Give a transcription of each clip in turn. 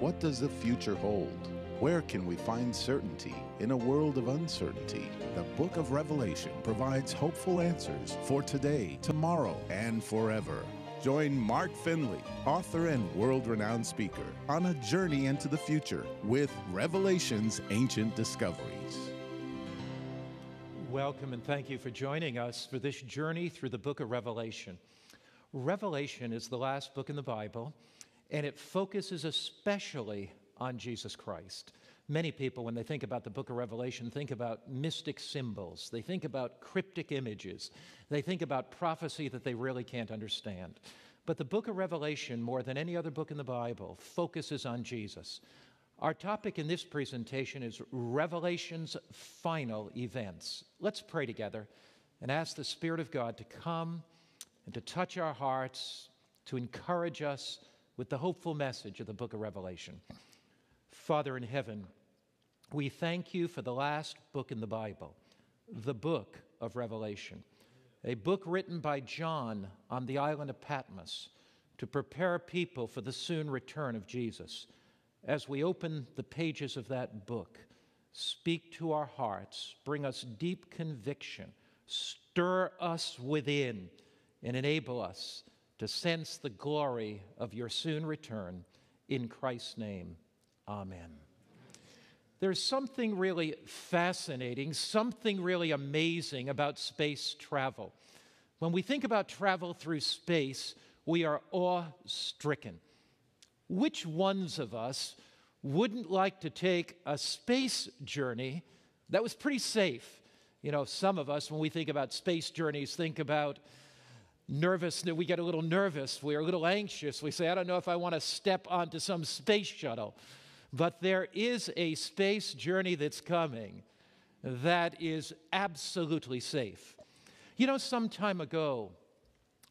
What does the future hold? Where can we find certainty in a world of uncertainty? The book of Revelation provides hopeful answers for today, tomorrow, and forever. Join Mark Finley, author and world renowned speaker, on a journey into the future with Revelation's ancient discoveries. Welcome and thank you for joining us for this journey through the book of Revelation. Revelation is the last book in the Bible, and it focuses especially on Jesus Christ. Many people, when they think about the book of Revelation, think about mystic symbols. They think about cryptic images. They think about prophecy that they really can't understand. But the book of Revelation, more than any other book in the Bible, focuses on Jesus. Our topic in this presentation is Revelation's final events. Let's pray together and ask the Spirit of God to come and to touch our hearts, to encourage us with the hopeful message of the book of Revelation. Father in heaven, we thank you for the last book in the Bible, the book of Revelation, a book written by John on the island of Patmos to prepare people for the soon return of Jesus. As we open the pages of that book, speak to our hearts, bring us deep conviction, stir us within, and enable us to sense the glory of your soon return. In Christ's name, amen. There's something really fascinating, something really amazing about space travel. When we think about travel through space, we are awe stricken. Which ones of us wouldn't like to take a space journey that was pretty safe? You know, some of us, when we think about space journeys, think about nervous, we get a little nervous, we're a little anxious. We say, I don't know if I want to step onto some space shuttle. But there is a space journey that's coming that is absolutely safe. You know, some time ago,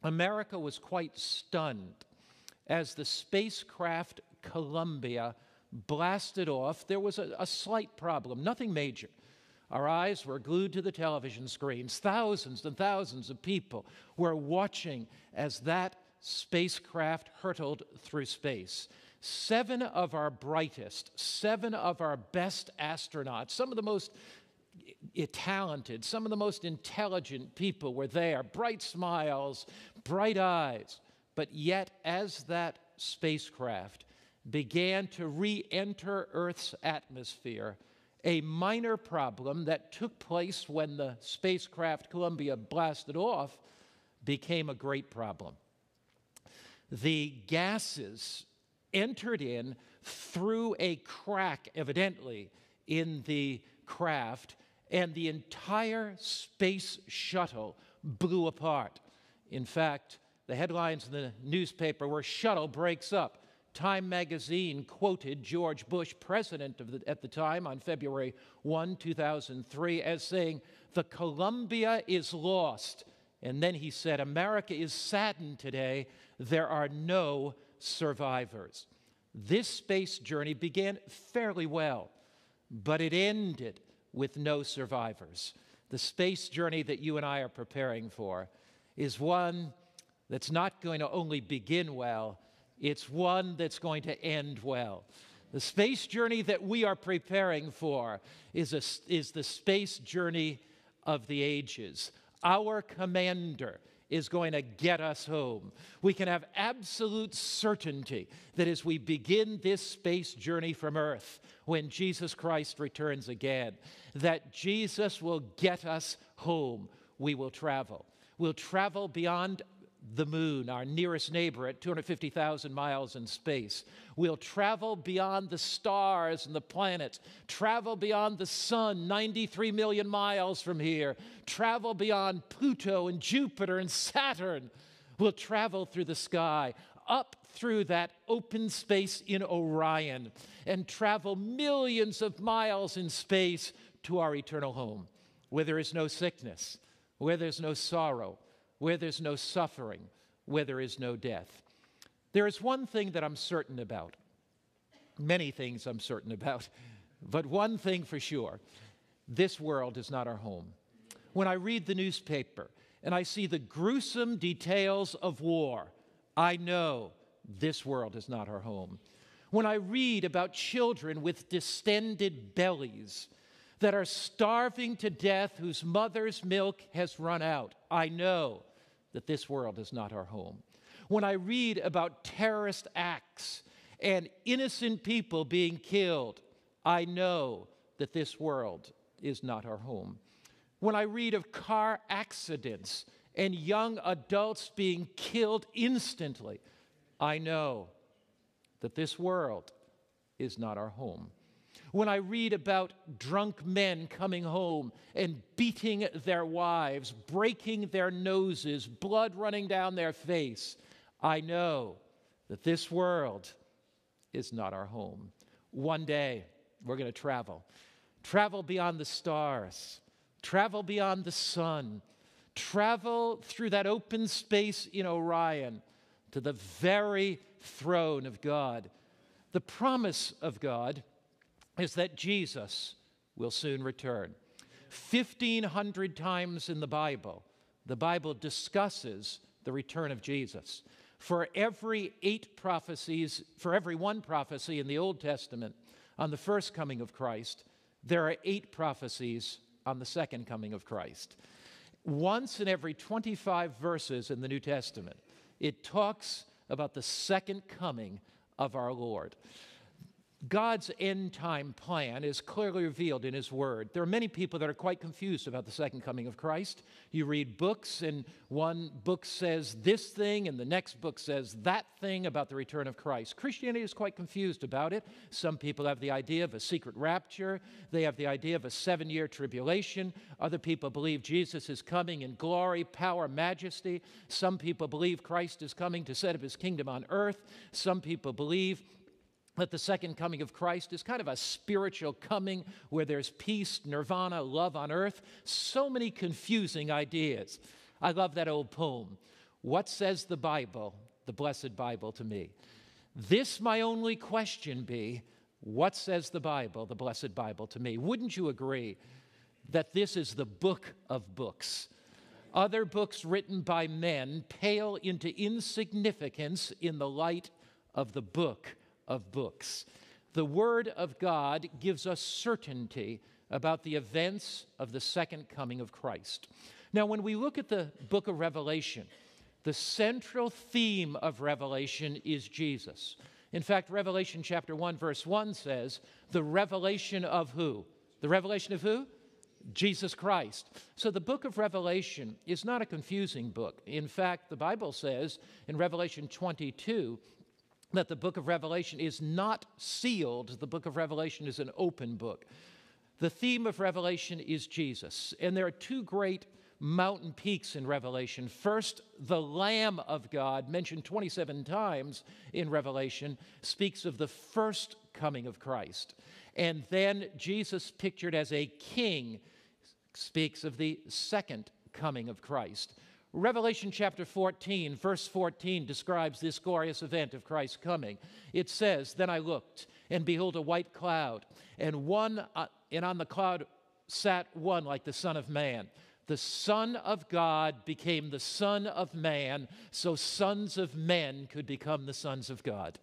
America was quite stunned as the spacecraft Columbia blasted off. There was a, a, slight problem, nothing major. Our eyes were glued to the television screens. Thousands and thousands of people were watching as that spacecraft hurtled through space. Seven of our brightest, seven of our best astronauts, some of the most talented, some of the most intelligent people were there, bright smiles, bright eyes. But yet, as that spacecraft began to re enter Earth's atmosphere, a minor problem that took place when the spacecraft Columbia blasted off became a great problem. The gases entered in through a crack, evidently, in the craft, and the entire space shuttle blew apart. In fact, the headlines in the newspaper were Shuttle Breaks Up. Time magazine quoted George Bush, president the, at the time, on February 1, 2003, as saying, The Columbia is lost. And then he said, America is saddened today. There are no survivors. This space journey began fairly well, but it ended with no survivors. The space journey that you and I are preparing for is one that's not going to only begin well, it's one that's going to end well. The space journey that we are preparing for is, a, is the space journey of the ages. Our commander is going to get us home. We can have absolute certainty that as we begin this space journey from earth, when Jesus Christ returns again, that Jesus will get us home. We will travel. We'll travel beyond the moon, our nearest neighbor at 250,000 miles in space. We'll travel beyond the stars and the planets, travel beyond the sun, 93 million miles from here, travel beyond Pluto and Jupiter and Saturn. We'll travel through the sky, up through that open space in Orion, and travel millions of miles in space to our eternal home, where there is no sickness, where there's no sorrow where there's no suffering, where there is no death. There is one thing that I'm certain about. Many things I'm certain about, but one thing for sure this world is not our home. When I read the newspaper and I see the gruesome details of war, I know this world is not our home. when I read about children with distended bellies that are starving to death, whose mother's milk has run out, I know that this world is not our home. When I read about terrorist acts and innocent people being killed, I know that this world is not our home. When I read of car accidents and young adults being killed instantly, I know that this world is not our home. When I read about drunk men coming home and beating their wives, breaking their noses, blood running down their face, I know that this world is not our home. One day, we're going to travel. Travel beyond the stars, travel beyond the sun, travel through that open space in Orion to the very throne of God. The promise of God is that Jesus will soon return. 1,500 times in the Bible, the Bible discusses the return of Jesus. For every eight prophecies, for every one prophecy in the Old Testament on the first coming of Christ, there are eight prophecies on the second coming of Christ. Once in every 25 verses in the New Testament, it talks about the second coming of our Lord. God's end time plan is clearly revealed in His Word. There are many people that are quite confused about the second coming of Christ. You read books, and one book says this thing, and the next book says that thing about the return of Christ. Christianity is quite confused about it. Some people have the idea of a secret rapture, they have the idea of a seven year tribulation. Other people believe Jesus is coming in glory, power, majesty. Some people believe Christ is coming to set up His kingdom on earth. Some people believe that the second coming of Christ is kind of a spiritual coming where there's peace, nirvana, love on earth. So many confusing ideas. I love that old poem. What says the Bible, the blessed Bible, to me? This my only question be what says the Bible, the blessed Bible, to me? Wouldn't you agree that this is the book of books? Other books written by men pale into insignificance in the light of the book of books. The Word of God gives us certainty about the events of the second coming of Christ. Now, when we look at the book of Revelation, the central theme of Revelation is Jesus. In fact, Revelation chapter 1, verse 1 says, The revelation of who? The revelation of who? Jesus Christ. So the book of Revelation is not a confusing book. In fact, the Bible says in Revelation 22 that the book of Revelation is not sealed, the book of Revelation is an open book. The theme of Revelation is Jesus, and there are two great mountain peaks in Revelation. First, the Lamb of God, mentioned 27 times in Revelation, speaks of the first coming of Christ. And then Jesus, pictured as a king, speaks of the second coming of Christ. Revelation chapter 14, verse 14, describes this glorious event of Christ's coming. It says, Then I looked, and behold, a white cloud, and one, uh, and on the cloud sat one like the Son of Man. The Son of God became the Son of Man, so sons of men could become the sons of God.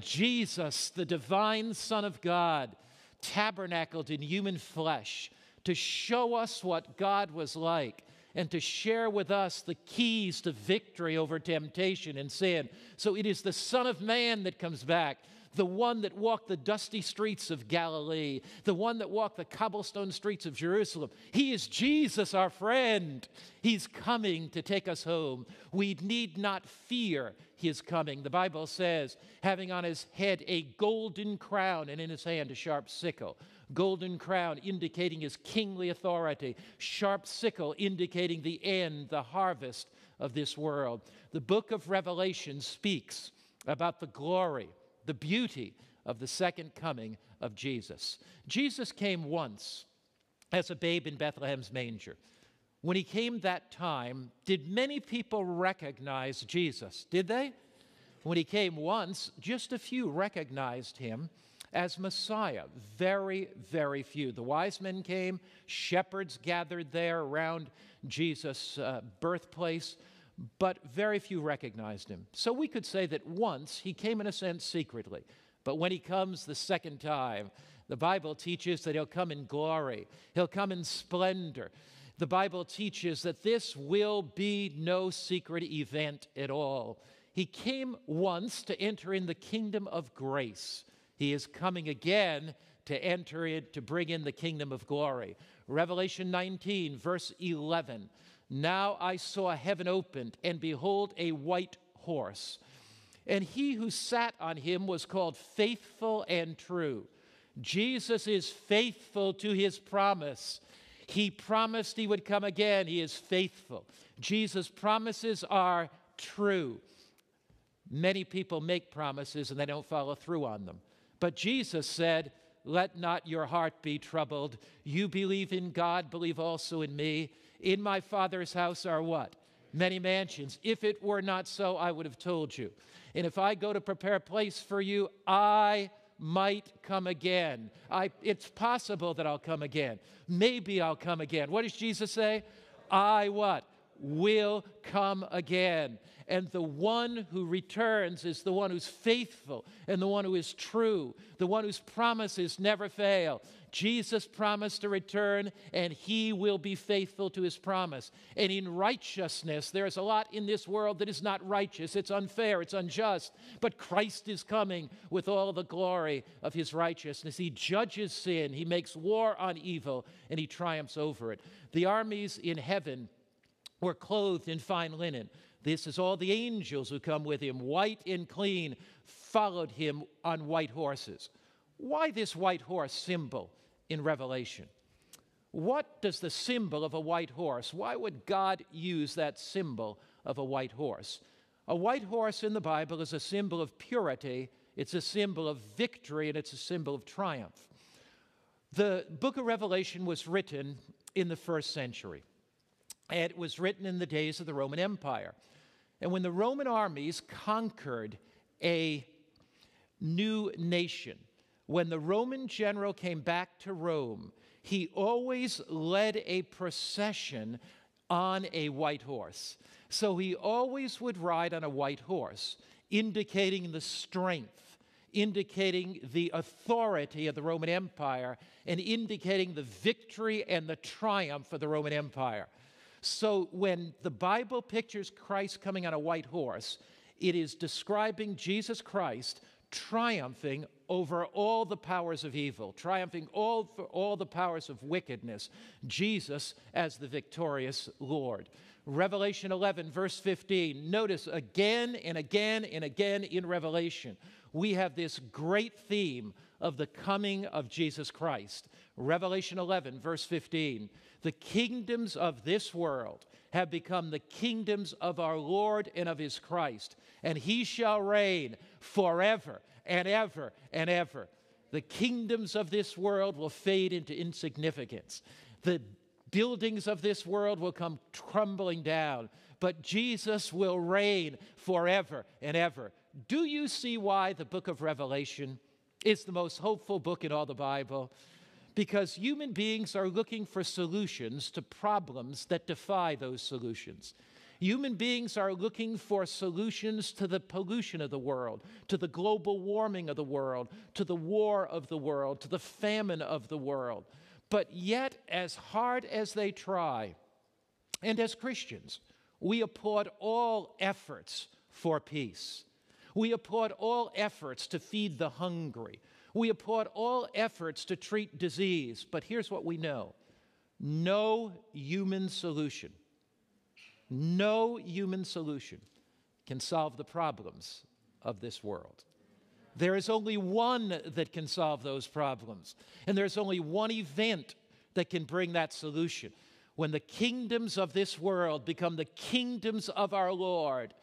Jesus, the divine Son of God, tabernacled in human flesh to show us what God was like and to share with us the keys to victory over temptation and sin. So it is the Son of Man that comes back the one that walked the dusty streets of Galilee, the one that walked the cobblestone streets of Jerusalem. He is Jesus, our friend. He's coming to take us home. We need not fear his coming. The Bible says, having on his head a golden crown and in his hand a sharp sickle golden crown indicating his kingly authority, sharp sickle indicating the end, the harvest of this world. The book of Revelation speaks about the glory, the beauty of the second coming of Jesus. Jesus came once as a babe in Bethlehem's manger. When he came that time, did many people recognize Jesus? Did they? When he came once, just a few recognized him as Messiah. Very, very few. The wise men came, shepherds gathered there around Jesus' uh, birthplace, but very few recognized him. So we could say that once he came, in a sense, secretly. But when he comes the second time, the Bible teaches that he'll come in glory, he'll come in splendor. The Bible teaches that this will be no secret event at all. He came once to enter in the kingdom of grace. He is coming again to enter it, to bring in the kingdom of glory. Revelation 19, verse 11. Now I saw heaven opened, and behold, a white horse. And he who sat on him was called faithful and true. Jesus is faithful to his promise. He promised he would come again. He is faithful. Jesus' promises are true. Many people make promises and they don't follow through on them. But Jesus said, Let not your heart be troubled. You believe in God, believe also in me. In my Father's house are what? Many mansions. If it were not so, I would have told you. And if I go to prepare a place for you, I might come again. I, it's possible that I'll come again. Maybe I'll come again. What does Jesus say? I what? Will come again. And the one who returns is the one who's faithful and the one who is true, the one whose promises never fail. Jesus promised to return, and he will be faithful to his promise. And in righteousness, there's a lot in this world that is not righteous, it's unfair, it's unjust. But Christ is coming with all the glory of his righteousness. He judges sin, he makes war on evil, and he triumphs over it. The armies in heaven were clothed in fine linen. This is all the angels who come with him, white and clean, followed him on white horses. Why this white horse symbol in Revelation? What does the symbol of a white horse, why would God use that symbol of a white horse? A white horse in the Bible is a symbol of purity, it's a symbol of victory, and it's a symbol of triumph. The book of Revelation was written in the first century. It was written in the days of the Roman Empire. And when the Roman armies conquered a new nation, when the Roman general came back to Rome, he always led a procession on a white horse. So he always would ride on a white horse, indicating the strength, indicating the authority of the Roman Empire, and indicating the victory and the triumph of the Roman Empire. So when the Bible pictures Christ coming on a white horse, it is describing Jesus Christ triumphing over all the powers of evil, triumphing all for all the powers of wickedness, Jesus as the victorious Lord. Revelation 11, verse 15. Notice again and again and again in Revelation, we have this great theme of the coming of Jesus Christ. Revelation 11, verse 15. The kingdoms of this world have become the kingdoms of our Lord and of his Christ, and he shall reign forever and ever and ever. The kingdoms of this world will fade into insignificance. The buildings of this world will come crumbling down, but Jesus will reign forever and ever. Do you see why the book of Revelation is the most hopeful book in all the Bible? Because human beings are looking for solutions to problems that defy those solutions. Human beings are looking for solutions to the pollution of the world, to the global warming of the world, to the war of the world, to the famine of the world. But yet, as hard as they try, and as Christians, we applaud all efforts for peace. We applaud all efforts to feed the hungry. We applaud all efforts to treat disease, but here's what we know no human solution, no human solution can solve the problems of this world. There is only one that can solve those problems, and there's only one event that can bring that solution. When the kingdoms of this world become the kingdoms of our Lord,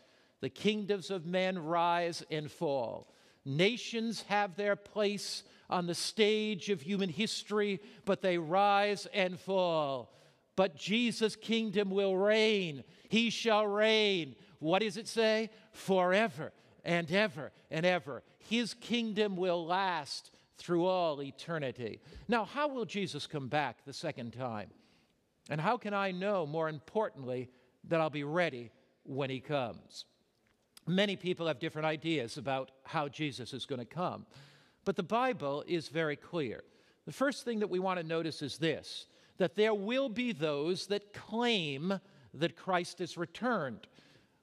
the kingdoms of men rise and fall. Nations have their place on the stage of human history, but they rise and fall. But Jesus' kingdom will reign. He shall reign. What does it say? Forever and ever and ever. His kingdom will last through all eternity. Now, how will Jesus come back the second time? And how can I know, more importantly, that I'll be ready when he comes? Many people have different ideas about how Jesus is going to come. But the Bible is very clear. The first thing that we want to notice is this that there will be those that claim that Christ is returned.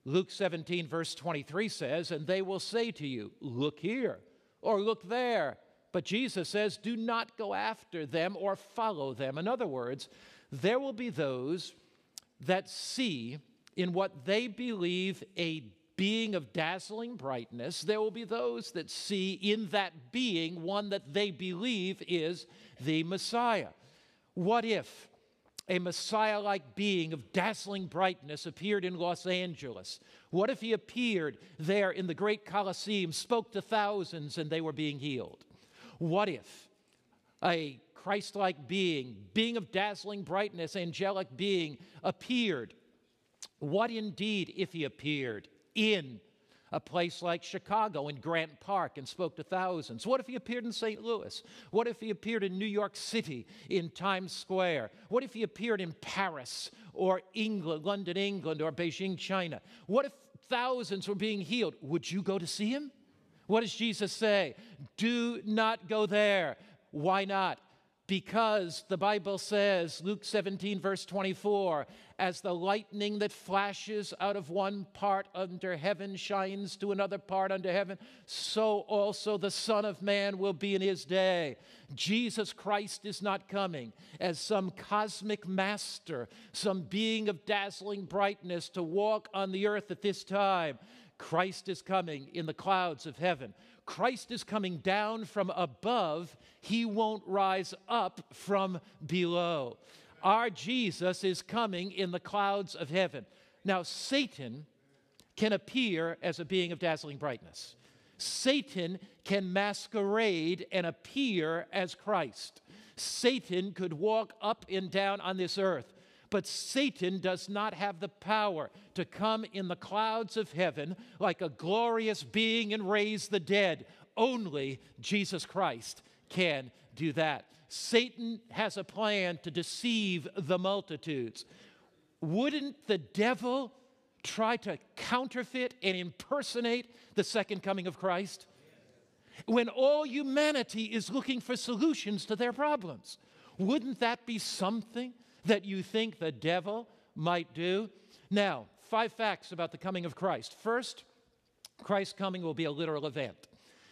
Luke 17, verse 23 says, And they will say to you, Look here, or look there. But Jesus says, Do not go after them or follow them. In other words, there will be those that see in what they believe a being of dazzling brightness. There will be those that see in that being one that they believe is the Messiah. What if a Messiah like being of dazzling brightness appeared in Los Angeles? What if he appeared there in the great Coliseum, spoke to thousands, and they were being healed? What if a Christ like being, being of dazzling brightness, angelic being, appeared? What indeed if he appeared in a place like Chicago in Grant Park and spoke to thousands? What if he appeared in St. Louis? What if he appeared in New York City in Times Square? What if he appeared in Paris or England, London, England, or Beijing, China? What if thousands were being healed? Would you go to see him? What does Jesus say? Do not go there. Why not? Because the Bible says, Luke 17, verse 24, as the lightning that flashes out of one part under heaven shines to another part under heaven, so also the Son of Man will be in his day. Jesus Christ is not coming as some cosmic master, some being of dazzling brightness to walk on the earth at this time. Christ is coming in the clouds of heaven. Christ is coming down from above, he won't rise up from below. Our Jesus is coming in the clouds of heaven. Now, Satan can appear as a being of dazzling brightness. Satan can masquerade and appear as Christ. Satan could walk up and down on this earth but Satan does not have the power to come in the clouds of heaven like a glorious being and raise the dead. Only Jesus Christ can do that. Satan has a plan to deceive the multitudes. Wouldn't the devil try to counterfeit and impersonate the second coming of Christ? When all humanity is looking for solutions to their problems, wouldn't that be something that you think the devil might do? Now, five facts about the coming of Christ. First, Christ's coming will be a literal event.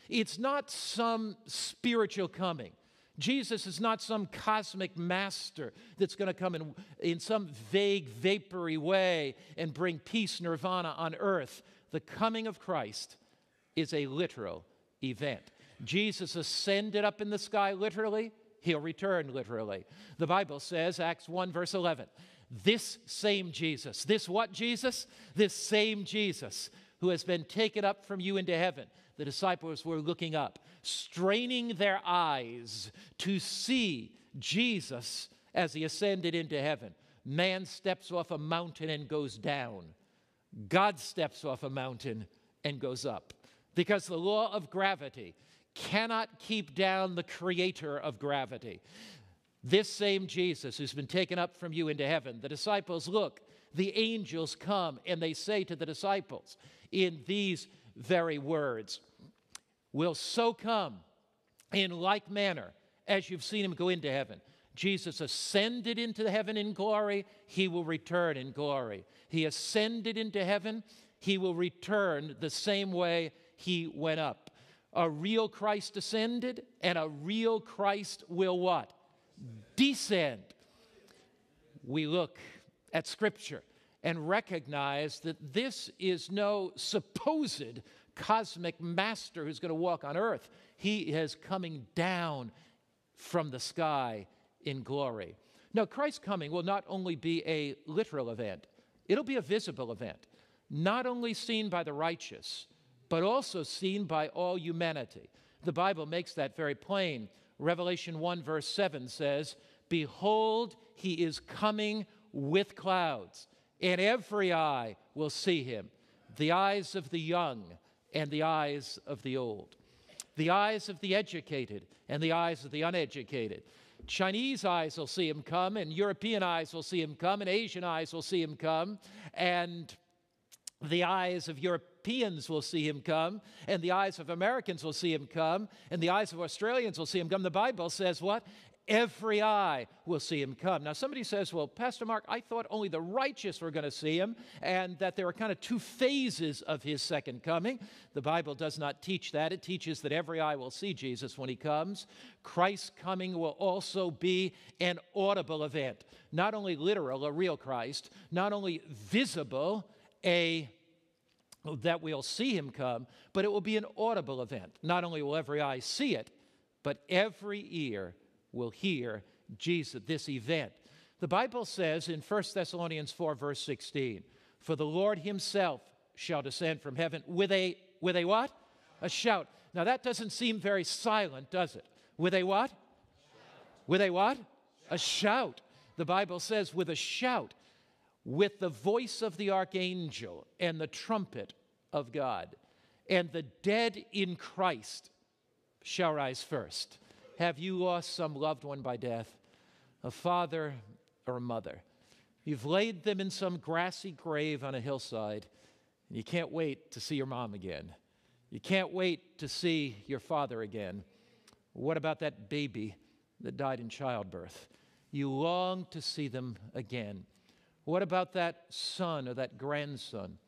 It's not some spiritual coming. Jesus is not some cosmic master that's going to come in, in some vague, vapory way and bring peace, nirvana on earth. The coming of Christ is a literal event. Jesus ascended up in the sky literally, he'll return literally. The Bible says, Acts 1, verse 11, this same Jesus, this what Jesus? This same Jesus who has been taken up from you into heaven. The disciples were looking up, straining their eyes to see Jesus as he ascended into heaven. Man steps off a mountain and goes down. God steps off a mountain and goes up. Because the law of gravity cannot keep down the creator of gravity. This same Jesus who's been taken up from you into heaven, the disciples look, the angels come and they say to the disciples in these very words, will so come in like manner as you've seen him go into heaven. Jesus ascended into heaven in glory, he will return in glory. He ascended into heaven, he will return the same way he went up. A real Christ ascended, and a real Christ will what? Descend. We look at Scripture and recognize that this is no supposed cosmic master who's going to walk on earth. He is coming down from the sky in glory. Now, Christ's coming will not only be a literal event, it'll be a visible event, not only seen by the righteous, but also seen by all humanity. The Bible makes that very plain. Revelation 1, verse 7 says, Behold, he is coming with clouds, and every eye will see him the eyes of the young and the eyes of the old, the eyes of the educated and the eyes of the uneducated. Chinese eyes will see him come, and European eyes will see him come, and Asian eyes will see him come, and the eyes of Europeans will see him come, and the eyes of Americans will see him come, and the eyes of Australians will see him come. The Bible says what? Every eye will see him come. Now, somebody says, Well, Pastor Mark, I thought only the righteous were going to see him, and that there are kind of two phases of his second coming. The Bible does not teach that. It teaches that every eye will see Jesus when he comes. Christ's coming will also be an audible event, not only literal, a real Christ, not only visible, a that we'll see him come, but it will be an audible event. Not only will every eye see it, but every ear will hear Jesus, this event. The Bible says in 1 Thessalonians 4, verse 16, For the Lord himself shall descend from heaven with a with a what? A shout. Now that doesn't seem very silent, does it? With a what? With a what? A shout. The Bible says with a shout with the voice of the archangel and the trumpet of God. And the dead in Christ shall rise first. Have you lost some loved one by death? A father or a mother? You've laid them in some grassy grave on a hillside, and you can't wait to see your mom again. You can't wait to see your father again. What about that baby that died in childbirth? You long to see them again. What about that son or that grandson?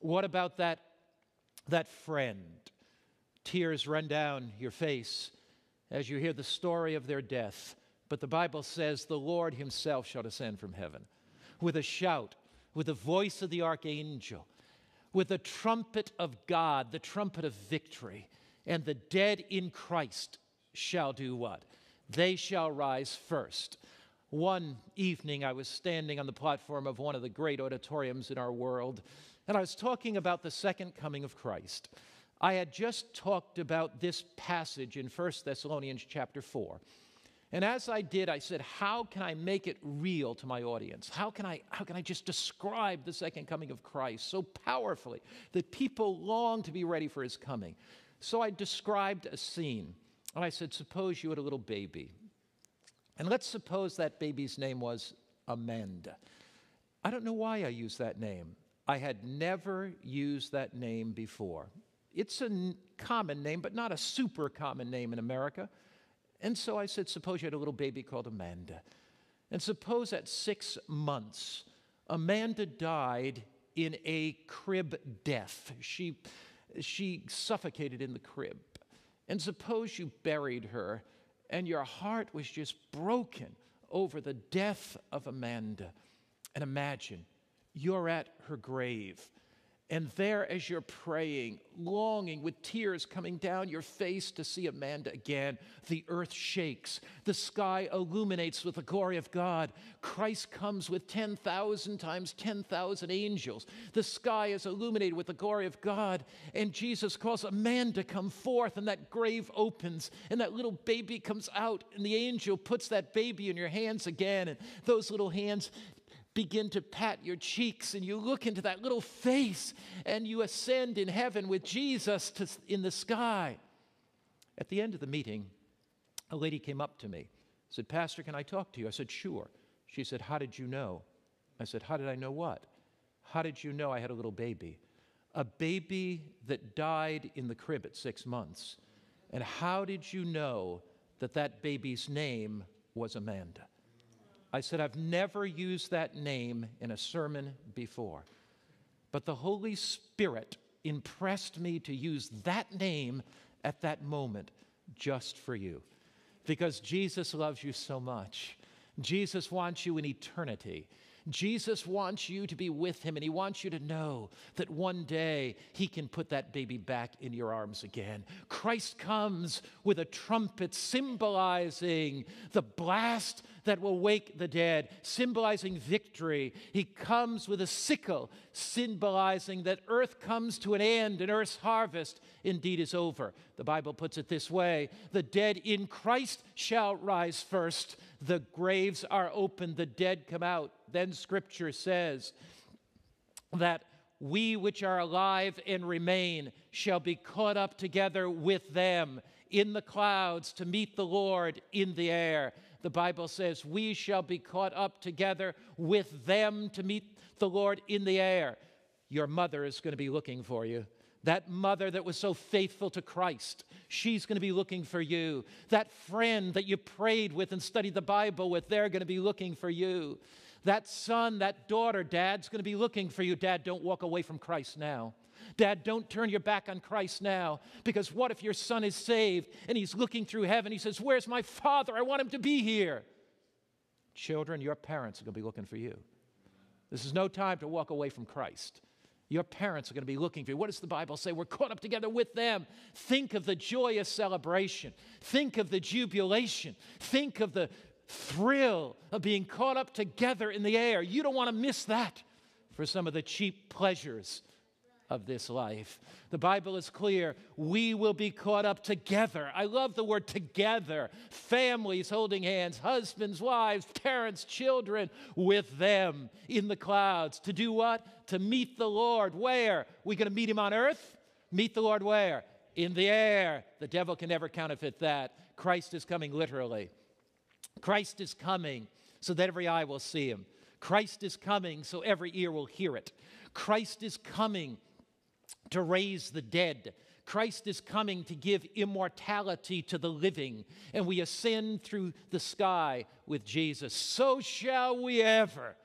What about that, that friend? Tears run down your face as you hear the story of their death. But the Bible says the Lord Himself shall descend from heaven with a shout, with the voice of the archangel, with the trumpet of God, the trumpet of victory. And the dead in Christ shall do what? They shall rise first. One evening, I was standing on the platform of one of the great auditoriums in our world, and I was talking about the second coming of Christ. I had just talked about this passage in 1 Thessalonians chapter 4. And as I did, I said, How can I make it real to my audience? How can I, how can I just describe the second coming of Christ so powerfully that people long to be ready for his coming? So I described a scene. And I said, Suppose you had a little baby. And let's suppose that baby's name was Amanda. I don't know why I used that name. I had never used that name before. It's a n- common name, but not a super common name in America. And so I said, suppose you had a little baby called Amanda. And suppose at six months, Amanda died in a crib death. She, she suffocated in the crib. And suppose you buried her and your heart was just broken over the death of Amanda. And imagine you're at her grave and there, as you're praying, longing with tears coming down your face to see Amanda again, the earth shakes. The sky illuminates with the glory of God. Christ comes with 10,000 times 10,000 angels. The sky is illuminated with the glory of God. And Jesus calls Amanda to come forth, and that grave opens, and that little baby comes out, and the angel puts that baby in your hands again. And those little hands begin to pat your cheeks and you look into that little face and you ascend in heaven with Jesus to, in the sky. At the end of the meeting, a lady came up to me, said, Pastor, can I talk to you? I said, Sure. She said, How did you know? I said, How did I know what? How did you know I had a little baby? A baby that died in the crib at six months. And how did you know that that baby's name was Amanda? I said, I've never used that name in a sermon before, but the Holy Spirit impressed me to use that name at that moment just for you because Jesus loves you so much. Jesus wants you in eternity. Jesus wants you to be with him, and he wants you to know that one day he can put that baby back in your arms again. Christ comes with a trumpet symbolizing the blast that will wake the dead, symbolizing victory. He comes with a sickle, symbolizing that earth comes to an end and earth's harvest indeed is over. The Bible puts it this way the dead in Christ shall rise first. The graves are opened, the dead come out. Then scripture says that we which are alive and remain shall be caught up together with them in the clouds to meet the Lord in the air. The Bible says, We shall be caught up together with them to meet the Lord in the air. your mother is going to be looking for you. That mother that was so faithful to Christ, she's going to be looking for you. That friend that you prayed with and studied the Bible with, they're going to be looking for you. That son, that daughter, dad's going to be looking for you. Dad, don't walk away from Christ now. Dad, don't turn your back on Christ now. Because what if your son is saved and he's looking through heaven? He says, Where's my father? I want him to be here. Children, your parents are going to be looking for you. This is no time to walk away from Christ. Your parents are going to be looking for you. What does the Bible say? We're caught up together with them. Think of the joyous celebration. Think of the jubilation. Think of the thrill of being caught up together in the air. You don't want to miss that for some of the cheap pleasures of this life. The Bible is clear. We will be caught up together. I love the word together. Families holding hands, husbands, wives, parents, children with them in the clouds. To do what? To meet the Lord. Where? We going to meet him on earth? Meet the Lord where? In the air. The devil can never counterfeit that. Christ is coming literally. Christ is coming so that every eye will see him. Christ is coming so every ear will hear it. Christ is coming to raise the dead. Christ is coming to give immortality to the living, and we ascend through the sky with Jesus. So shall we ever,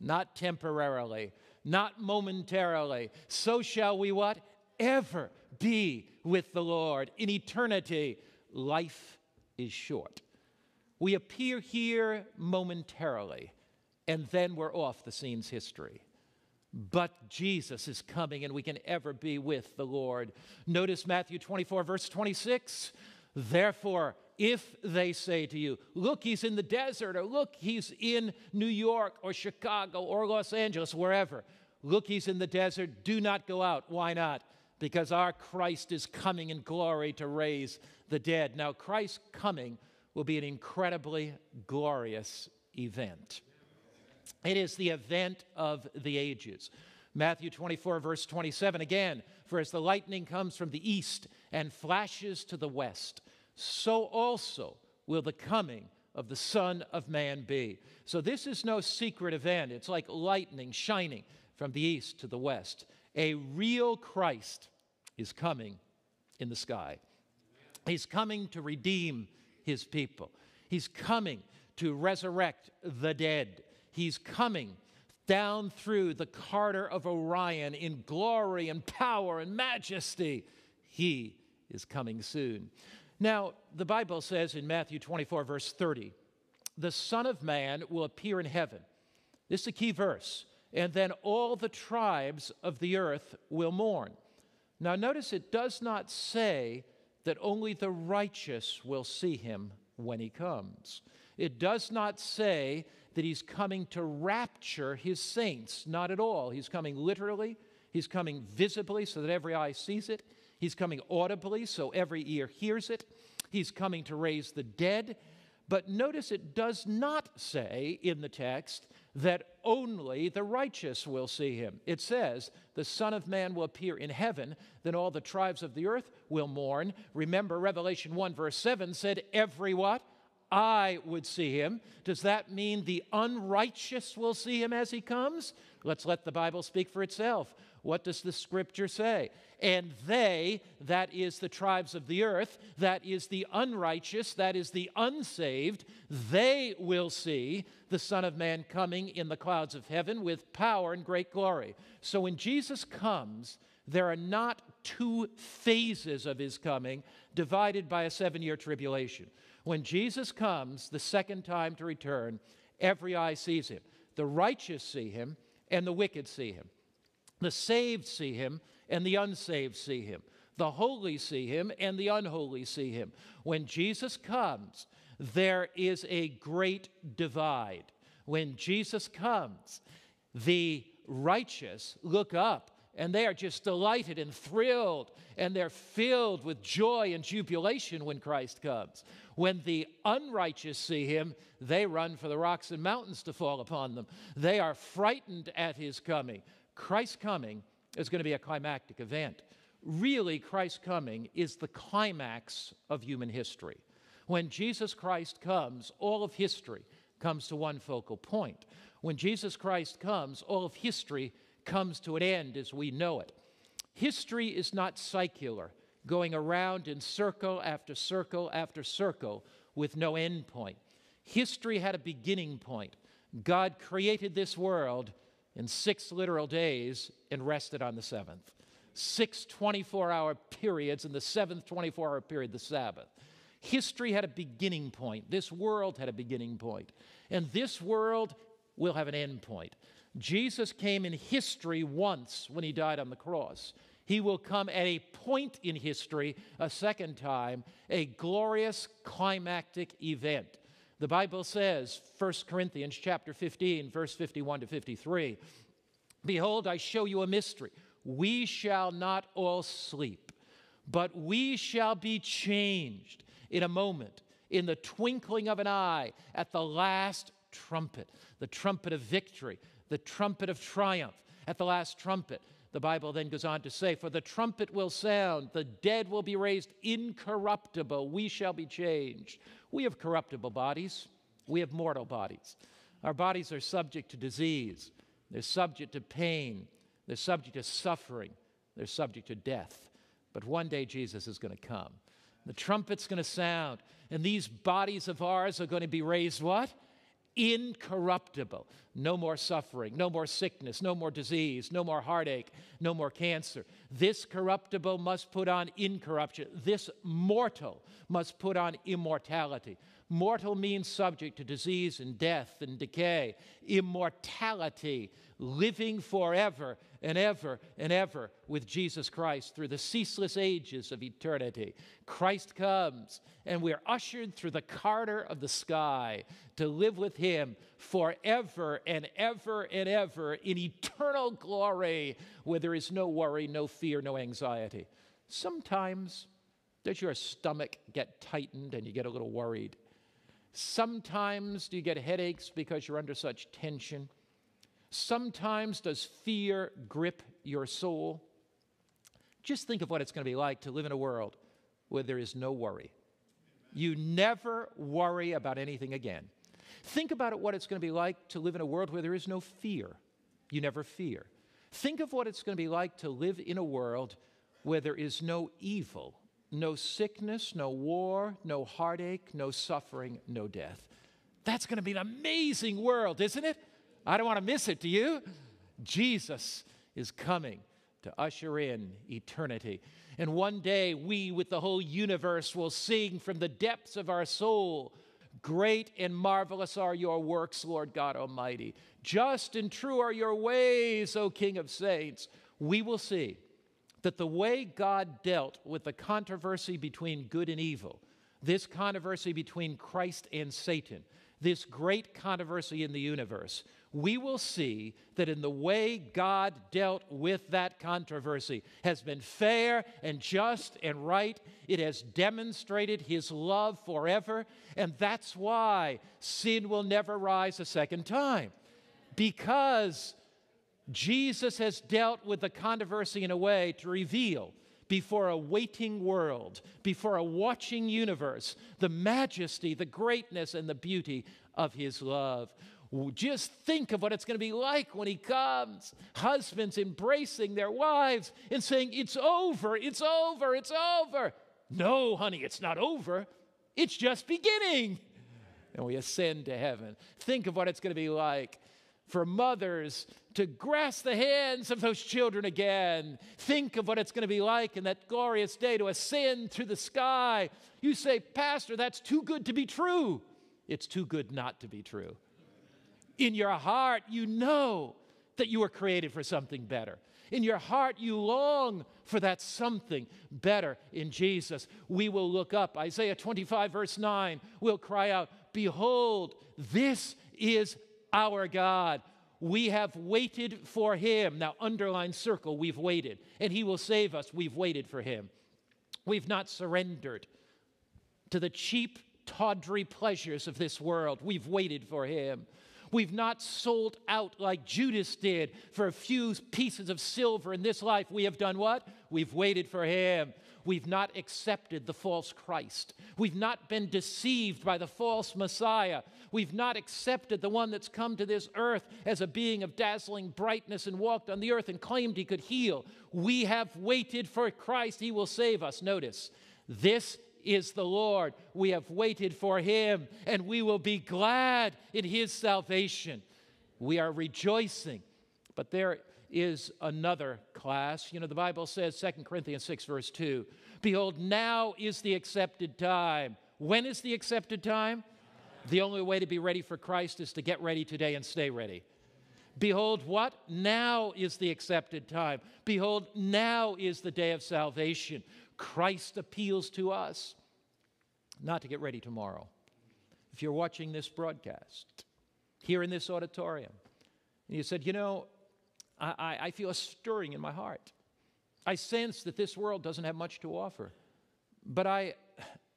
not temporarily, not momentarily, so shall we what? Ever be with the Lord. In eternity, life is short. We appear here momentarily, and then we're off the scene's history but Jesus is coming and we can ever be with the Lord. Notice Matthew 24, verse 26. Therefore, if they say to you, Look, he's in the desert, or Look, he's in New York, or Chicago, or Los Angeles, wherever, look, he's in the desert, do not go out. Why not? Because our Christ is coming in glory to raise the dead. Now, Christ's coming will be an incredibly glorious event. It is the event of the ages. Matthew 24, verse 27 again, for as the lightning comes from the east and flashes to the west, so also will the coming of the Son of Man be. So this is no secret event. It's like lightning shining from the east to the west. A real Christ is coming in the sky. He's coming to redeem his people. He's coming to resurrect the dead. He's coming down through the Carter of Orion in glory and power and majesty. He is coming soon. Now, the Bible says in Matthew 24, verse 30, the Son of Man will appear in heaven. This is a key verse. And then all the tribes of the earth will mourn. Now, notice it does not say that only the righteous will see him when he comes. It does not say that he's coming to rapture his saints. Not at all. He's coming literally, he's coming visibly so that every eye sees it, he's coming audibly so every ear hears it, he's coming to raise the dead. But notice it does not say in the text that only the righteous will see him. It says, The Son of Man will appear in heaven, then all the tribes of the earth will mourn. Remember, Revelation 1, verse 7 said, Every what? I would see him. Does that mean the unrighteous will see him as he comes? Let's let the Bible speak for itself. What does the scripture say? And they, that is the tribes of the earth, that is the unrighteous, that is the unsaved, they will see the Son of Man coming in the clouds of heaven with power and great glory. So when Jesus comes, there are not two phases of his coming divided by a seven year tribulation. When Jesus comes the second time to return, every eye sees him. The righteous see him, and the wicked see him. The saved see him, and the unsaved see him. The holy see him, and the unholy see him. When Jesus comes, there is a great divide. When Jesus comes, the righteous look up and they are just delighted and thrilled, and they're filled with joy and jubilation when Christ comes. When the unrighteous see him, they run for the rocks and mountains to fall upon them. They are frightened at his coming. Christ's coming is going to be a climactic event. Really, Christ's coming is the climax of human history. When Jesus Christ comes, all of history comes to one focal point. When Jesus Christ comes, all of history comes to an end as we know it. History is not circular, going around in circle after circle after circle with no end point. History had a beginning point. God created this world in six literal days and rested on the seventh. Six 24 hour periods, and the seventh 24 hour period, the Sabbath. History had a beginning point. This world had a beginning point. And this world will have an end point. Jesus came in history once when he died on the cross. He will come at a point in history a second time, a glorious climactic event. The Bible says, 1 Corinthians chapter 15, verse 51 to 53, Behold, I show you a mystery. We shall not all sleep, but we shall be changed in a moment, in the twinkling of an eye, at the last trumpet, the trumpet of victory, the trumpet of triumph, at the last trumpet. The Bible then goes on to say, For the trumpet will sound, the dead will be raised incorruptible, we shall be changed. We have corruptible bodies, we have mortal bodies. Our bodies are subject to disease, they're subject to pain, they're subject to suffering, they're subject to death. But one day Jesus is going to come. The trumpet's going to sound, and these bodies of ours are going to be raised what? Incorruptible. No more suffering, no more sickness, no more disease, no more heartache, no more cancer. This corruptible must put on incorruption. This mortal must put on immortality. Mortal means subject to disease and death and decay. Immortality, living forever and ever and ever with Jesus Christ through the ceaseless ages of eternity. Christ comes, and we're ushered through the corridor of the sky to live with Him forever and ever and ever in eternal glory where there is no worry, no fear, no anxiety. Sometimes does your stomach get tightened and you get a little worried? Sometimes do you get headaches because you're under such tension? Sometimes does fear grip your soul? Just think of what it's going to be like to live in a world where there is no worry. You never worry about anything again. Think about it, what it's going to be like to live in a world where there is no fear. You never fear. Think of what it's going to be like to live in a world where there is no evil no sickness, no war, no heartache, no suffering, no death. That's going to be an amazing world, isn't it? I don't want to miss it, do you? Jesus is coming to usher in eternity. And one day we, with the whole universe, will sing from the depths of our soul Great and marvelous are your works, Lord God Almighty. Just and true are your ways, O King of saints. We will see that the way God dealt with the controversy between good and evil, this controversy between Christ and Satan, this great controversy in the universe, we will see that in the way God dealt with that controversy has been fair and just and right. It has demonstrated his love forever, and that's why sin will never rise a second time. Because Jesus has dealt with the controversy in a way to reveal before a waiting world, before a watching universe, the majesty, the greatness, and the beauty of his love. Just think of what it's going to be like when he comes. Husbands embracing their wives and saying, It's over, it's over, it's over. No, honey, it's not over. It's just beginning. And we ascend to heaven. Think of what it's going to be like for mothers to grasp the hands of those children again. Think of what it's going to be like in that glorious day to ascend through the sky. You say, Pastor, that's too good to be true. It's too good not to be true. In your heart, you know that you were created for something better. In your heart, you long for that something better in Jesus. We will look up. Isaiah 25, verse 9, we'll cry out, Behold, this is our God. We have waited for him. Now, underline circle, we've waited. And he will save us. We've waited for him. We've not surrendered to the cheap, tawdry pleasures of this world. We've waited for him. We've not sold out like Judas did for a few pieces of silver in this life. We have done what? We've waited for him. We've not accepted the false Christ. We've not been deceived by the false Messiah. We've not accepted the one that's come to this earth as a being of dazzling brightness and walked on the earth and claimed he could heal. We have waited for Christ. He will save us. Notice, this is the Lord. We have waited for him, and we will be glad in his salvation. We are rejoicing. But there is another class. You know, the Bible says, 2 Corinthians 6, verse 2, Behold, now is the accepted time. When is the accepted time? The only way to be ready for Christ is to get ready today and stay ready. Behold, what? Now is the accepted time. Behold, now is the day of salvation. Christ appeals to us not to get ready tomorrow. If you're watching this broadcast here in this auditorium, and you said, You know, I, I feel a stirring in my heart. I sense that this world doesn't have much to offer, but I,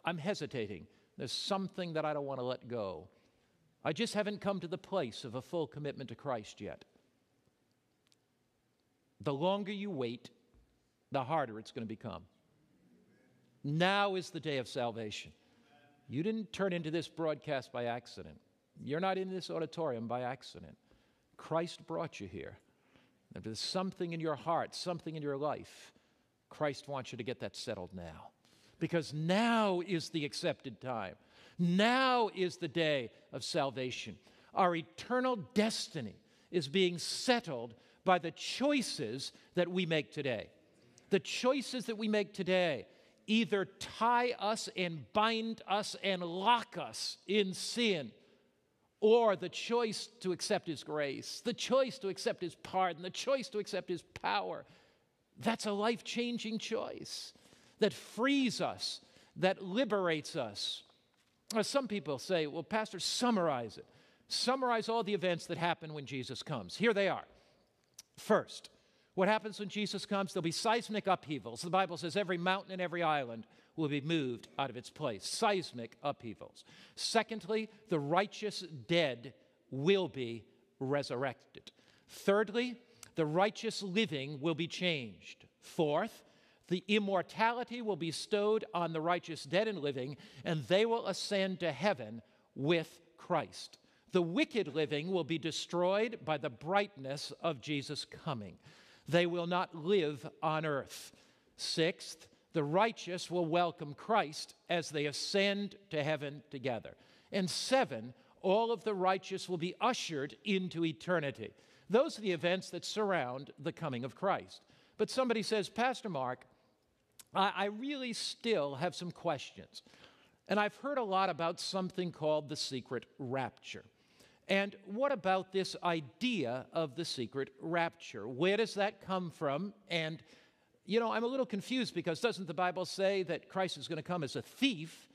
I'm hesitating. There's something that I don't want to let go. I just haven't come to the place of a full commitment to Christ yet. The longer you wait, the harder it's going to become. Now is the day of salvation. You didn't turn into this broadcast by accident. You're not in this auditorium by accident. Christ brought you here. If there's something in your heart, something in your life, Christ wants you to get that settled now. Because now is the accepted time. Now is the day of salvation. Our eternal destiny is being settled by the choices that we make today. The choices that we make today either tie us and bind us and lock us in sin, or the choice to accept His grace, the choice to accept His pardon, the choice to accept His power. That's a life changing choice that frees us, that liberates us. some people say, well, Pastor, summarize it. Summarize all the events that happen when Jesus comes. Here they are. First, what happens when Jesus comes? There'll be seismic upheavals. The Bible says every mountain and every island will be moved out of its place. Seismic upheavals. Secondly, the righteous dead will be resurrected. Thirdly, the righteous living will be changed. Fourth, the immortality will be bestowed on the righteous dead and living, and they will ascend to heaven with Christ. The wicked living will be destroyed by the brightness of Jesus' coming they will not live on earth. Sixth, the righteous will welcome Christ as they ascend to heaven together. And seven, all of the righteous will be ushered into eternity. Those are the events that surround the coming of Christ. But somebody says, Pastor Mark, I, I really still have some questions. And I've heard a lot about something called the secret rapture. And what about this idea of the secret rapture? Where does that come from? And, you know, I'm a little confused because doesn't the Bible say that Christ is going to come as a thief?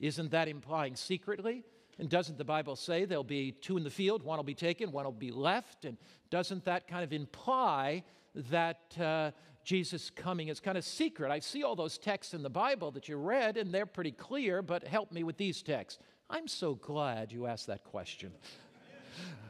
Isn't that implying secretly? And doesn't the Bible say there'll be two in the field, one will be taken, one will be left? And doesn't that kind of imply that uh, Jesus' coming is kind of secret? I see all those texts in the Bible that you read, and they're pretty clear, but help me with these texts. I'm so glad you asked that question.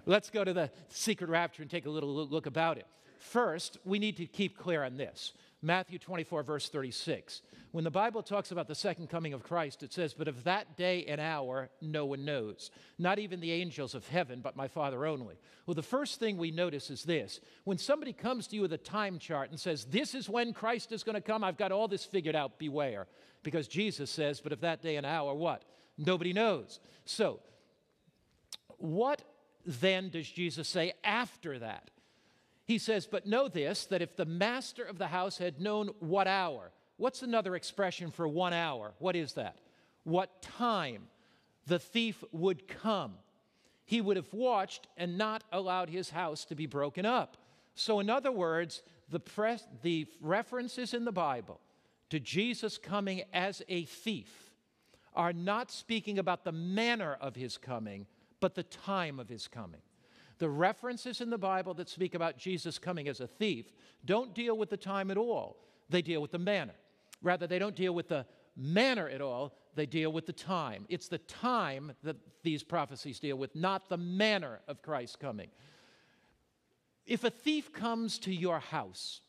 Let's go to the secret rapture and take a little look about it. First, we need to keep clear on this. Matthew 24, verse 36. When the Bible talks about the second coming of Christ, it says, But of that day and hour, no one knows, not even the angels of heaven, but my Father only. Well, the first thing we notice is this when somebody comes to you with a time chart and says, This is when Christ is going to come, I've got all this figured out, beware. Because Jesus says, But of that day and hour, what? Nobody knows. So, what then does Jesus say after that? He says, But know this, that if the master of the house had known what hour, what's another expression for one hour? What is that? What time the thief would come, he would have watched and not allowed his house to be broken up. So, in other words, the, press, the references in the Bible to Jesus coming as a thief are not speaking about the manner of his coming, but the time of his coming. The references in the Bible that speak about Jesus coming as a thief don't deal with the time at all. They deal with the manner. Rather, they don't deal with the manner at all, they deal with the time. It's the time that these prophecies deal with, not the manner of Christ's coming. If a thief comes to your house,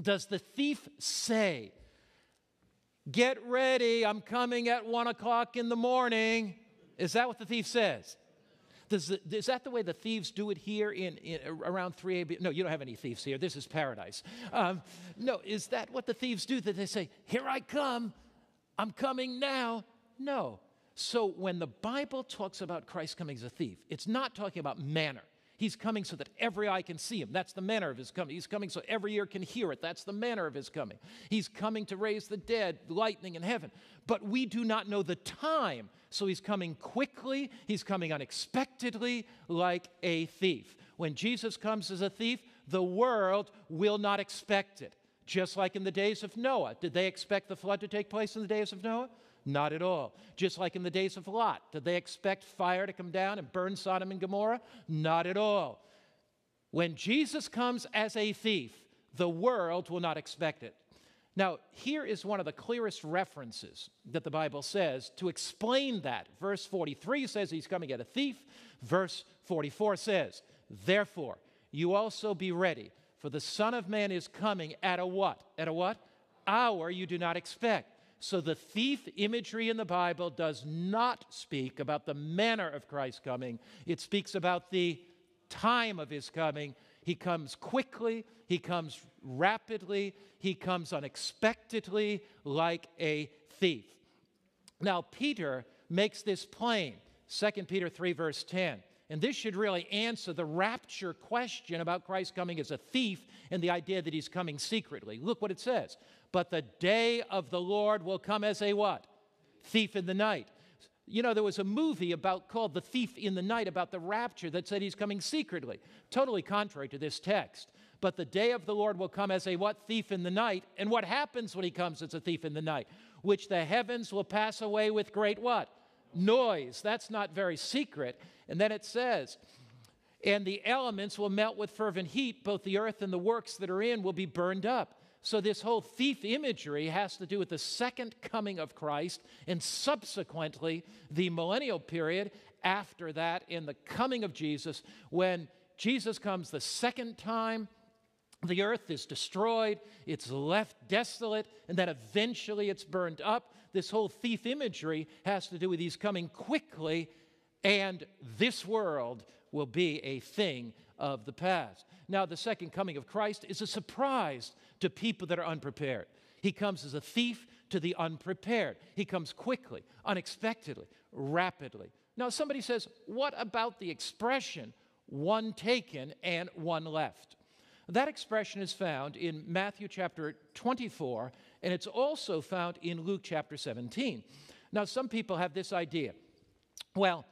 does the thief say, Get ready, I'm coming at one o'clock in the morning? Is that what the thief says? Does is that the way the thieves do it here in, in around 3 a.m.? No, you don't have any thieves here. This is paradise. Um, no, is that what the thieves do? That they say, Here I come, I'm coming now? No. So when the Bible talks about Christ coming as a thief, it's not talking about manner. He's coming so that every eye can see him. That's the manner of his coming. He's coming so every ear can hear it. That's the manner of his coming. He's coming to raise the dead, lightning in heaven. But we do not know the time. So he's coming quickly, he's coming unexpectedly, like a thief. When Jesus comes as a thief, the world will not expect it. Just like in the days of Noah. Did they expect the flood to take place in the days of Noah? Not at all. Just like in the days of Lot, did they expect fire to come down and burn Sodom and Gomorrah? Not at all. When Jesus comes as a thief, the world will not expect it. Now, here is one of the clearest references that the Bible says to explain that. Verse 43 says he's coming at a thief. Verse 44 says, Therefore, you also be ready, for the Son of Man is coming at a what? At a what? Hour you do not expect. So the thief imagery in the Bible does not speak about the manner of Christ's coming, it speaks about the time of his coming. He comes quickly, he comes rapidly, he comes unexpectedly like a thief. Now, Peter makes this plain 2 Peter 3, verse 10. And this should really answer the rapture question about Christ coming as a thief and the idea that he's coming secretly. Look what it says but the day of the Lord will come as a what? Thief in the night. You know, there was a movie about called The Thief in the Night about the rapture that said he's coming secretly. Totally contrary to this text. But the day of the Lord will come as a what? Thief in the night. And what happens when he comes as a thief in the night? Which the heavens will pass away with great what? Noise. That's not very secret. And then it says, and the elements will melt with fervent heat, both the earth and the works that are in will be burned up. So, this whole thief imagery has to do with the second coming of Christ and subsequently the millennial period after that in the coming of Jesus. When Jesus comes the second time, the earth is destroyed, it's left desolate, and then eventually it's burned up. This whole thief imagery has to do with he's coming quickly, and this world will be a thing of the past. Now, the second coming of Christ is a surprise to people that are unprepared. He comes as a thief to the unprepared. He comes quickly, unexpectedly, rapidly. Now, somebody says, what about the expression one taken and one left? That expression is found in Matthew chapter 24, and it's also found in Luke chapter 17. Now, some people have this idea well,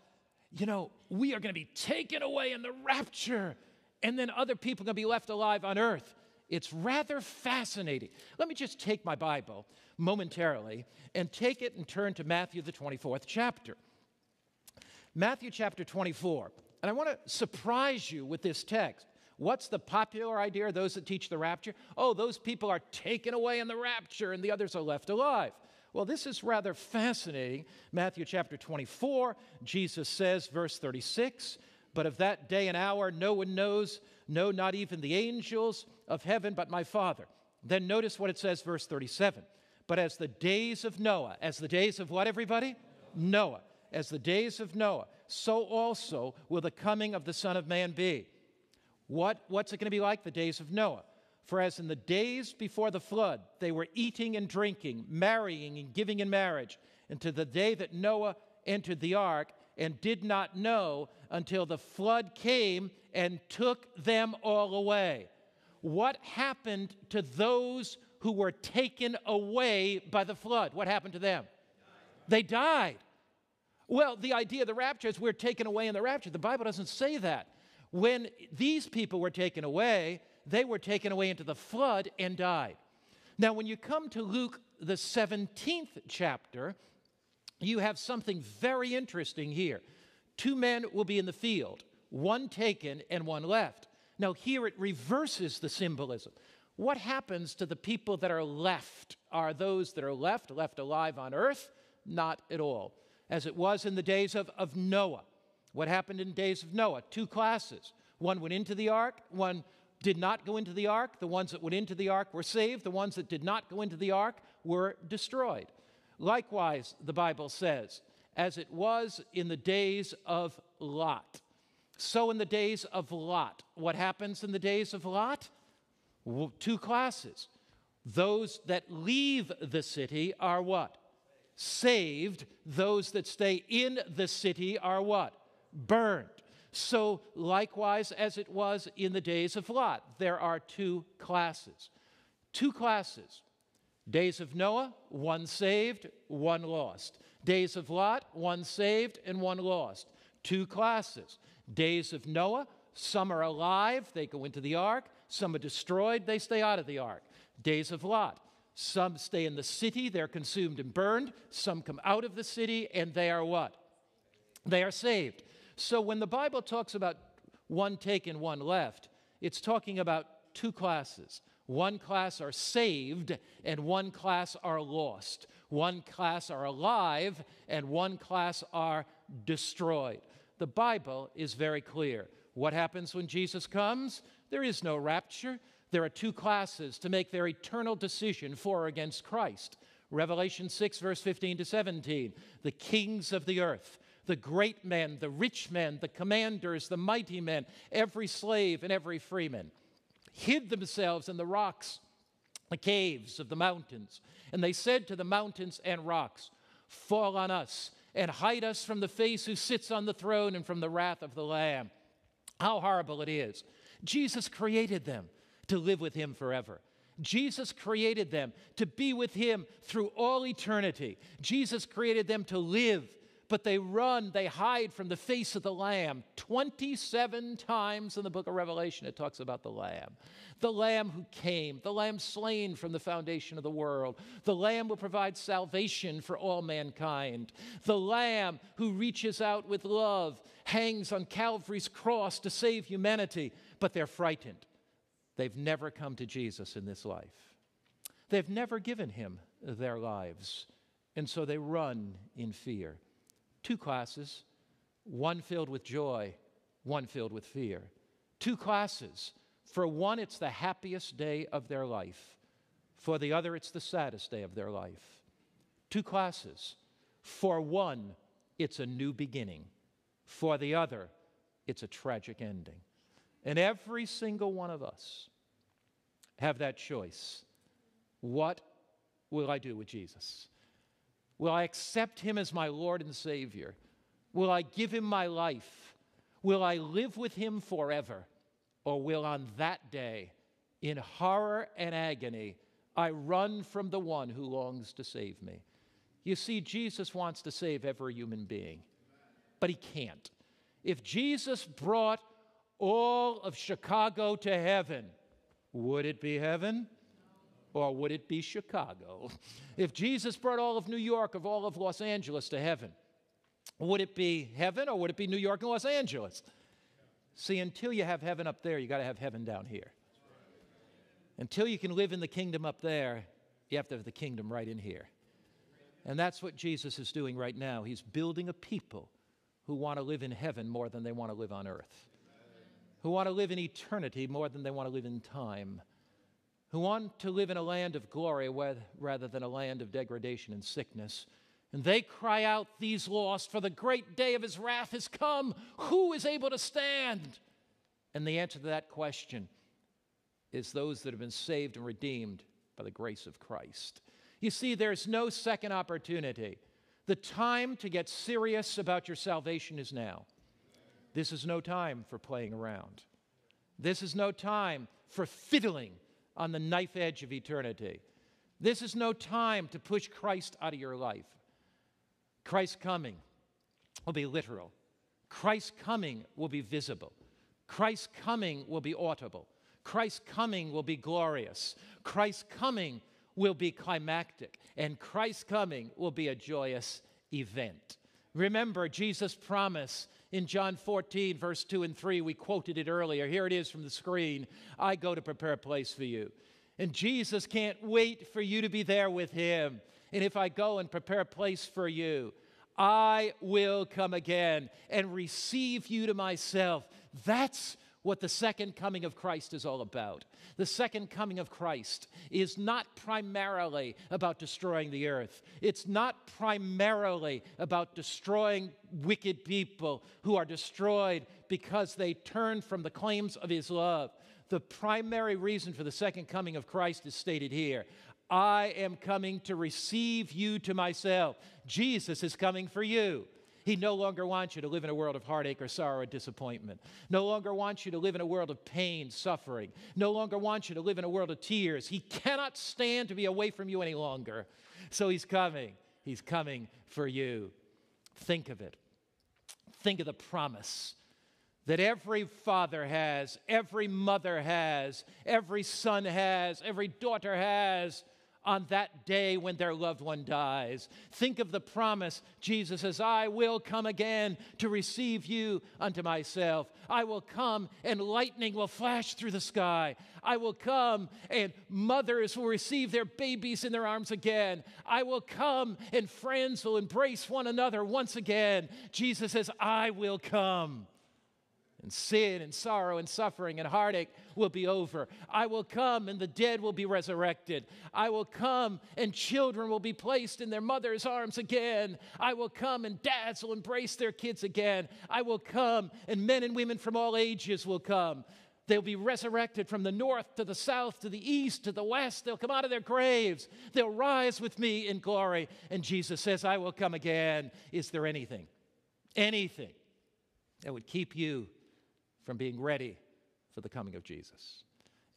you know, we are going to be taken away in the rapture, and then other people are going to be left alive on earth. It's rather fascinating. Let me just take my Bible momentarily and take it and turn to Matthew, the 24th chapter. Matthew chapter 24. And I want to surprise you with this text. What's the popular idea? of Those that teach the rapture? Oh, those people are taken away in the rapture and the others are left alive. Well, this is rather fascinating. Matthew chapter 24, Jesus says, verse 36, but of that day and hour no one knows, no, not even the angels of heaven, but my Father. Then notice what it says, verse 37. But as the days of Noah, as the days of what, everybody? Noah. As the days of Noah, so also will the coming of the Son of Man be. What, what's it going to be like? The days of Noah. For as in the days before the flood, they were eating and drinking, marrying and giving in marriage, until the day that Noah entered the ark and did not know until the flood came and took them all away. What happened to those who were taken away by the flood? What happened to them? They died. Well, the idea of the rapture is we're taken away in the rapture. The Bible doesn't say that. When these people were taken away, they were taken away into the flood and died. Now, when you come to Luke, the 17th chapter, you have something very interesting here. Two men will be in the field, one taken and one left. Now, here it reverses the symbolism. What happens to the people that are left? Are those that are left left alive on earth? Not at all. As it was in the days of, of Noah. What happened in days of Noah? Two classes. One went into the ark, one did not go into the ark. The ones that went into the ark were saved, the ones that did not go into the ark were destroyed. Likewise, the Bible says, as it was in the days of Lot. So, in the days of Lot, what happens in the days of Lot? Two classes. Those that leave the city are what? Saved. Those that stay in the city are what? Burned. So, likewise, as it was in the days of Lot, there are two classes. Two classes. Days of Noah, one saved, one lost. Days of Lot, one saved and one lost. Two classes. Days of Noah, some are alive, they go into the ark. Some are destroyed, they stay out of the ark. Days of Lot. Some stay in the city, they're consumed and burned. Some come out of the city, and they are what? They are saved. So when the Bible talks about one taken, one left, it's talking about two classes. One class are saved, and one class are lost. One class are alive, and one class are destroyed. The Bible is very clear. What happens when Jesus comes? There is no rapture. There are two classes to make their eternal decision for or against Christ. Revelation 6, verse 15 to 17. The kings of the earth, the great men, the rich men, the commanders, the mighty men, every slave and every freeman, hid themselves in the rocks, the caves of the mountains. And they said to the mountains and rocks, Fall on us and hide us from the face who sits on the throne and from the wrath of the Lamb. How horrible it is Jesus created them to live with Him forever. Jesus created them to be with Him through all eternity. Jesus created them to live, but they run, they hide from the face of the Lamb. 27 times in the book of Revelation, it talks about the Lamb. The Lamb who came, the Lamb slain from the foundation of the world. The Lamb will provide salvation for all mankind. The Lamb who reaches out with love, hangs on Calvary's cross to save humanity but they're frightened. They've never come to Jesus in this life. They've never given him their lives, and so they run in fear. Two classes, one filled with joy, one filled with fear. Two classes. For one, it's the happiest day of their life. For the other, it's the saddest day of their life. Two classes. For one, it's a new beginning. For the other, it's a tragic ending. And every single one of us have that choice. What will I do with Jesus? Will I accept him as my Lord and Savior? Will I give him my life? Will I live with him forever? Or will on that day, in horror and agony, I run from the one who longs to save me? You see, Jesus wants to save every human being, but he can't. If Jesus brought all of Chicago to heaven, would it be heaven? Or would it be Chicago? If Jesus brought all of New York, of all of Los Angeles to heaven, would it be heaven or would it be New York and Los Angeles? See, until you have heaven up there, you got to have heaven down here. Until you can live in the kingdom up there, you have to have the kingdom right in here. And that's what Jesus is doing right now. He's building a people who want to live in heaven more than they want to live on earth who want to live in eternity more than they want to live in time, who want to live in a land of glory rather than a land of degradation and sickness. And they cry out, These lost, for the great day of his wrath has come. Who is able to stand? And the answer to that question is those that have been saved and redeemed by the grace of Christ. You see, there's no second opportunity. The time to get serious about your salvation is now. This is no time for playing around. This is no time for fiddling on the knife edge of eternity. This is no time to push Christ out of your life. Christ's coming will be literal. Christ's coming will be visible. Christ's coming will be audible. Christ's coming will be glorious. Christ's coming will be climactic. And Christ's coming will be a joyous event. Remember Jesus' promise in John 14, verse 2 and 3. We quoted it earlier. Here it is from the screen I go to prepare a place for you. And Jesus can't wait for you to be there with him. And if I go and prepare a place for you, I will come again and receive you to myself. That's what the second coming of Christ is all about. The second coming of Christ is not primarily about destroying the earth. It's not primarily about destroying wicked people who are destroyed because they turn from the claims of his love. The primary reason for the second coming of Christ is stated here I am coming to receive you to myself. Jesus is coming for you. He no longer wants you to live in a world of heartache or sorrow or disappointment. No longer wants you to live in a world of pain, suffering. No longer wants you to live in a world of tears. He cannot stand to be away from you any longer. So he's coming. He's coming for you. Think of it. Think of the promise that every father has, every mother has, every son has, every daughter has on that day when their loved one dies. Think of the promise Jesus says, I will come again to receive you unto myself. I will come and lightning will flash through the sky. I will come and mothers will receive their babies in their arms again. I will come and friends will embrace one another once again. Jesus says, I will come and sin and sorrow and suffering and heartache will be over. I will come and the dead will be resurrected. I will come and children will be placed in their mother's arms again. I will come and dads will embrace their kids again. I will come and men and women from all ages will come. They'll be resurrected from the north to the south to the east to the west. They'll come out of their graves. They'll rise with me in glory. And Jesus says, I will come again. Is there anything, anything that would keep you from being ready for the coming of Jesus.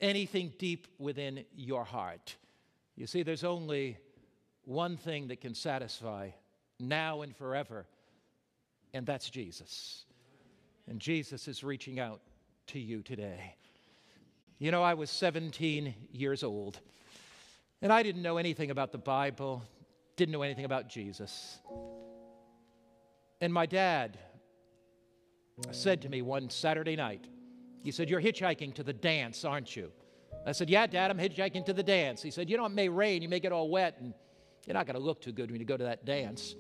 Anything deep within your heart. You see, there's only one thing that can satisfy now and forever, and that's Jesus. And Jesus is reaching out to you today. You know, I was 17 years old, and I didn't know anything about the Bible, didn't know anything about Jesus. And my dad said to me one Saturday night, he said, You're hitchhiking to the dance, aren't you? I said, Yeah, Dad, I'm hitchhiking to the dance. He said, You know, it may rain, you may get all wet, and you're not going to look too good when you go to that dance.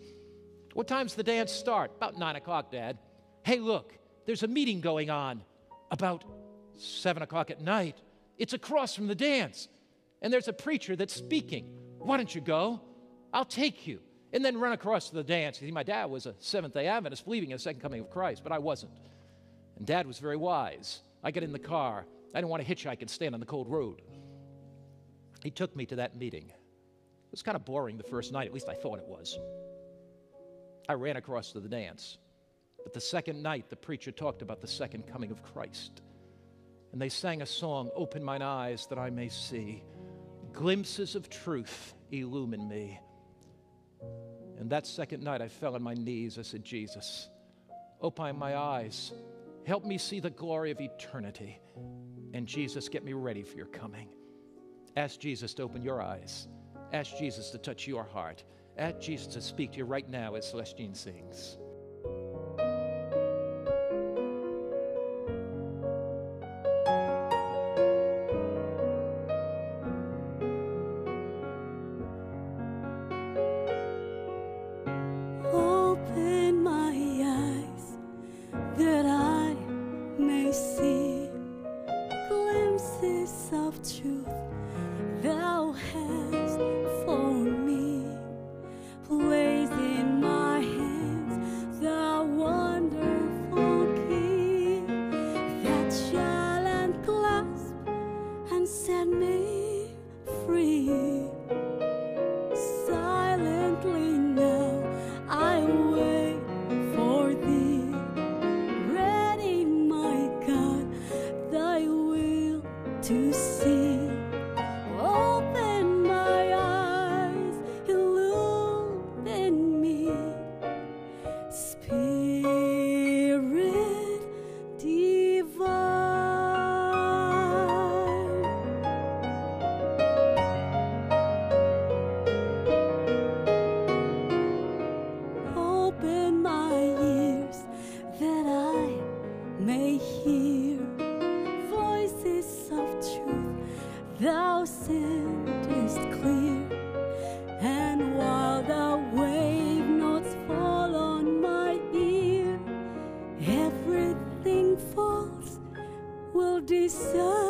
What time's the dance start? About nine o'clock, Dad. Hey, look, there's a meeting going on about seven o'clock at night. It's across from the dance, and there's a preacher that's speaking. Why don't you go? I'll take you and then run across to the dance. See, my dad was a Seventh day Adventist believing in the second coming of Christ, but I wasn't. And dad was very wise. I got in the car. I didn't want to hitchhike and stand on the cold road. He took me to that meeting. It was kind of boring the first night, at least I thought it was. I ran across to the dance. But the second night, the preacher talked about the second coming of Christ. And they sang a song, Open Mine Eyes That I May See. Glimpses of truth illumine me. And that second night, I fell on my knees. I said, Jesus, open my eyes. Help me see the glory of eternity. And Jesus, get me ready for your coming. Ask Jesus to open your eyes. Ask Jesus to touch your heart. Ask Jesus to speak to you right now as Celestine sings. is clear and while the wave notes fall on my ear everything falls will disappear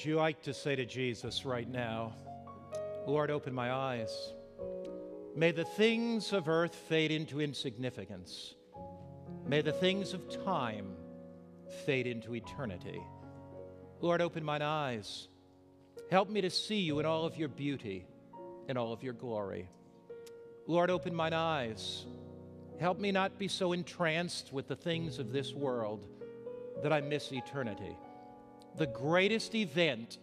Would you like to say to Jesus right now, Lord, open my eyes? May the things of earth fade into insignificance. May the things of time fade into eternity. Lord, open mine eyes. Help me to see you in all of your beauty and all of your glory. Lord, open mine eyes. Help me not be so entranced with the things of this world that I miss eternity. The greatest event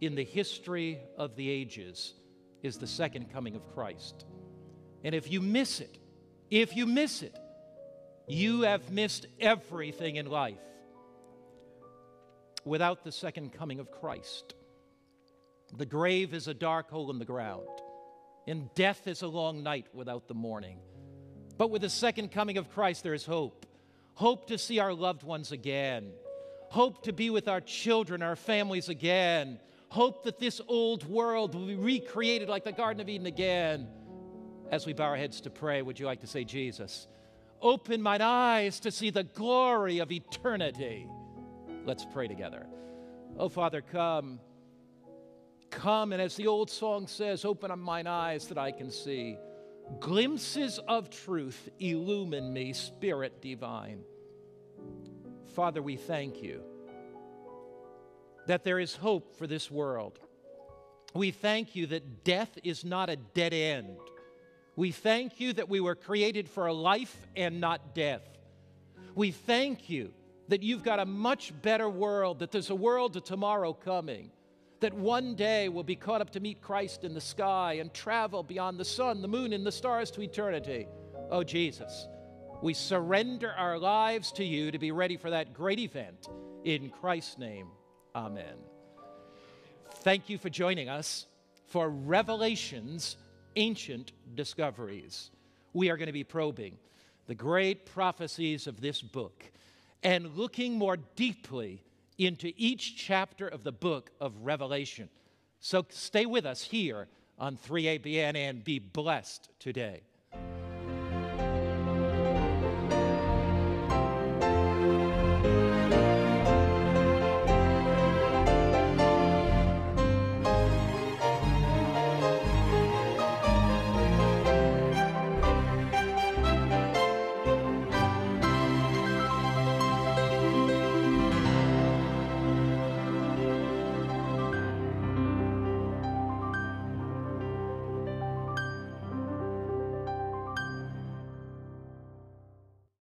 in the history of the ages is the second coming of Christ. And if you miss it, if you miss it, you have missed everything in life without the second coming of Christ. The grave is a dark hole in the ground, and death is a long night without the morning. But with the second coming of Christ, there is hope hope to see our loved ones again, hope to be with our children, our families again, hope that this old world will be recreated like the Garden of Eden again. As we bow our heads to pray, would you like to say, Jesus, open mine eyes to see the glory of eternity? Let's pray together. Oh, Father, come. Come, and as the old song says, open up mine eyes that I can see. Glimpses of truth illumine me, Spirit divine. Father, we thank you that there is hope for this world. We thank you that death is not a dead end. We thank you that we were created for a life and not death. We thank you that you've got a much better world, that there's a world of tomorrow coming, that one day we'll be caught up to meet Christ in the sky and travel beyond the sun, the moon, and the stars to eternity. Oh, Jesus, we surrender our lives to you to be ready for that great event. In Christ's name, amen. Thank you for joining us for Revelation's Ancient Discoveries. We are going to be probing the great prophecies of this book and looking more deeply into each chapter of the book of Revelation. So stay with us here on 3ABN and be blessed today.